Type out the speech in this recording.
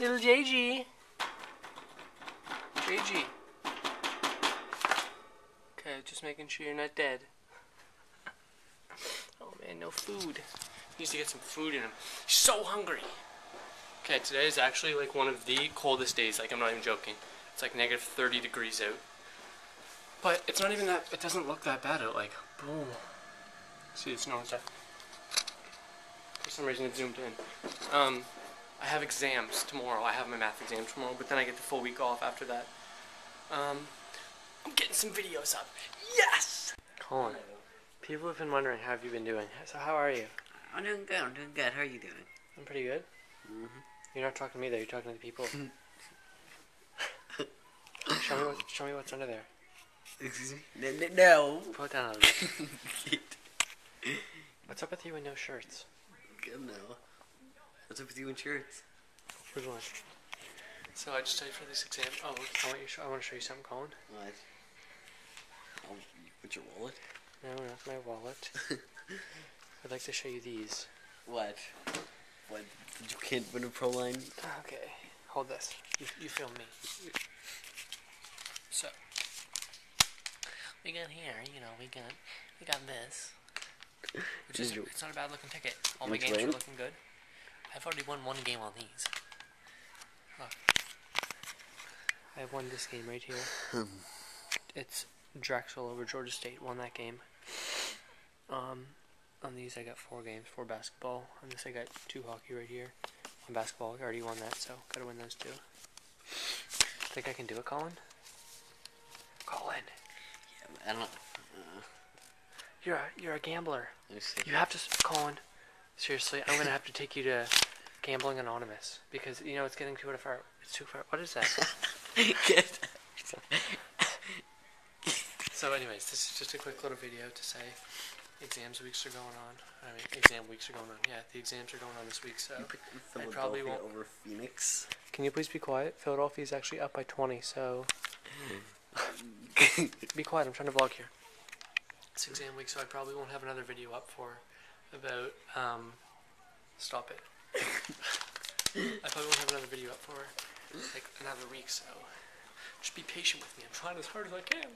Little JG. JG. Okay, just making sure you're not dead. oh man, no food. He needs to get some food in him. He's so hungry. Okay, today is actually like one of the coldest days. Like, I'm not even joking. It's like negative 30 degrees out. But it's not even that, it doesn't look that bad out. Like, boom. See the snow and stuff. For some reason it zoomed in. Um, I have exams tomorrow. I have my math exam tomorrow, but then I get the full week off after that. Um, I'm getting some videos up. Yes! Colin, people have been wondering how have you been doing. So how are you? I'm doing good. I'm doing good. How are you doing? I'm pretty good. Mhm. You're not talking to me though. You're talking to the people. show me what. Show me what's under there. Excuse me? N- n- No. Pull it down a little. What's up with you and no shirts? Good no. What's up with you in shirts? Which one? So I just studied for this exam. Oh, I want you. Show, I want to show you something, Colin. What? Oh, you put your wallet? No, not my wallet. I'd like to show you these. What? What? Did you can't win a Proline? Okay, hold this. You, you film me. So, we got here, you know, we got we got this, which is Did it's not a bad looking ticket. All my Which games are looking good. I've already won one game on these. Look, I won this game right here. it's Drexel over Georgia State. Won that game. Um, on these I got four games, four basketball. On this I got two hockey right here. One basketball. I already won that, so gotta win those two. Think I can do it, Colin? Colin, Yeah, I don't. Uh, you're a, you're a gambler. let me see. You have to, Colin. Seriously, I'm gonna have to take you to Gambling Anonymous because you know it's getting too far. It's too far. What is that? So, anyways, this is just a quick little video to say exams weeks are going on. I mean, exam weeks are going on. Yeah, the exams are going on this week. So, I probably won't- over Phoenix. can you please be quiet? Philadelphia is actually up by 20. So, hmm. be quiet. I'm trying to vlog here. It's exam week, so I probably won't have another video up for about. Um, stop it. I probably won't have another video up for like another week, so just be patient with me. I'm trying as hard as I can.